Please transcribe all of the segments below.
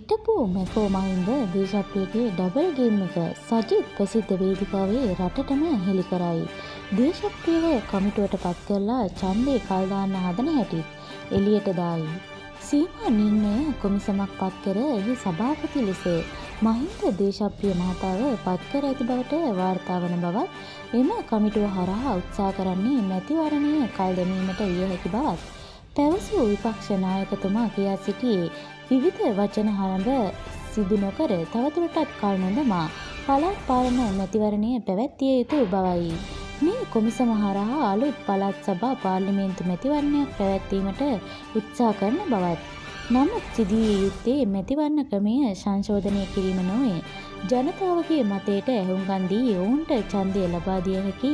හිටපු මැකෝ මහින්ද දේශප්‍රියගේ ඩබල් ගේම් එක සජිත් ප්‍රසිද්ධ වේදිකාවේ රටටම හෙළි කරයි. දේශප්‍රියව කමිටුවට පත් කරලා ඡන්දේ කල් දාන්න හදන හැටිත් එළියට දායි. සීමා නිර්ණය කොමිසමක් පත් කර එහි සභාපති ලෙස මහින්ද දේශප්‍රිය මහතාව පත් කර ඇති බවට වාර්තා වන බවත් එම කමිටුව හරහා උත්සාහ කරන්නේ මැතිවරණය කල් දැමීමට විය හැකි බවත් පැවසූ විපක්ෂ නායකතුමා කියා සිටියේ විවිධ වචන හරඹ සිදු නොකර තවදුරටත් කල් නොදමා පළාත් පාලන මැතිවරණය පැවැත්විය යුතු බවයි. මේ කොමිසම හරහා අලුත් පළාත් සභා පාර්ලිමේන්තු මැතිවරණයක් පැවැත්වීමට උත්සාහ කරන බවත්. නමුත් සිදුවිය යුත්තේ මැතිවරණ ක්‍රමය සංශෝධනය කිරීම නොවේ. ජනතාවගේ මතයට ඇහුම්කන් දී ඔවුන්ට ඡන්දය ලබා දිය හැකි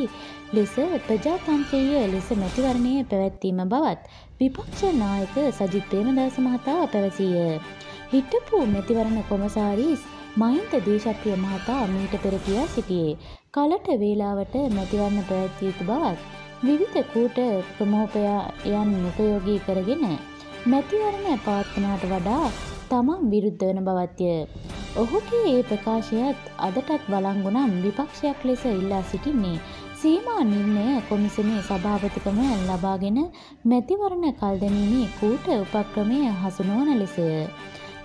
ලෙස ප්‍රජාතන්ත්‍රීය ලෙස මැතිවරණය පැවැත්වීම බවත් විපක්ෂ නායක සජිත් ප්‍රේමදාස මහතා පැවසීය. හිටපු මැතිවරණ කොමසාරිස් මහින්ද දේශප්‍රිය මහතා මීට පෙර කියා සිටියේ කලට වේලාවට මැතිවරණ පැවැත්විය යුතු බවත් විවිධ කූට ක්‍රමෝපයන් උපයෝගී කරගෙන මැතිවරණ පවත්වනවට වඩා තමන් විරුද්ධ වන බවත්ය. ඔහුගේ ඒ ප්‍රකාශයත් අදටත් වලංගු නම් විපක්ෂයක් ලෙස ඉල්ලා සිටින්නේ සීමා නිර්ණය කොමිසමේ සභාපතිකම ලබාගෙන මැතිවරණ කල් දැමීමේ කූට උපක්‍රමය හසු නොවන ලෙසය.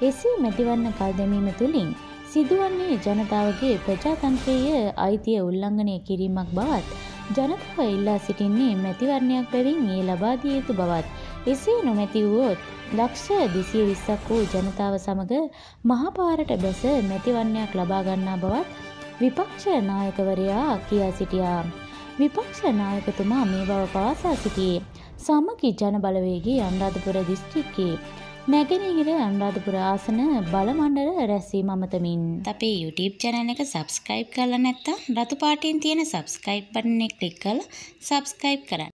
එසේ මැතිවරණ කල් දැමීම තුළින් සිදුවන්නේ ජනතාවගේ ප්‍රජාතන්ත්‍රීය අයිතිය උල්ලංඝනය කිරීමක් බවත් ජනතාව ඉල්ලා සිටින්නේ මැතිවරණයක් බැවින් එය ලබා දිය යුතු බවත් එසේ නොමැති වුවොත් ලක්ෂ දෙසිය විස්සක් වූ ජනතාව සමග මහපාරට බැස මැතිවරණයක් ලබා ගන්නා බවත් විපක්ෂ නායකවරයා කියා සිටියා. විපක්ෂ නායකතුමා මේ බව පවසා සිටියේ සමගි ජන බලවේගයේ අනුරාධපුර දිස්ත්‍රික්කයේ නැගෙනහිර අනුරාධපුර ආසන බල මණ්ඩල රැස්වීම අමතමින් අපේ YouTube channel එක subscribe කරලා නැත්නම් රතු පාටින් තියෙන subscribe button එක click කරලා subscribe කරන්න.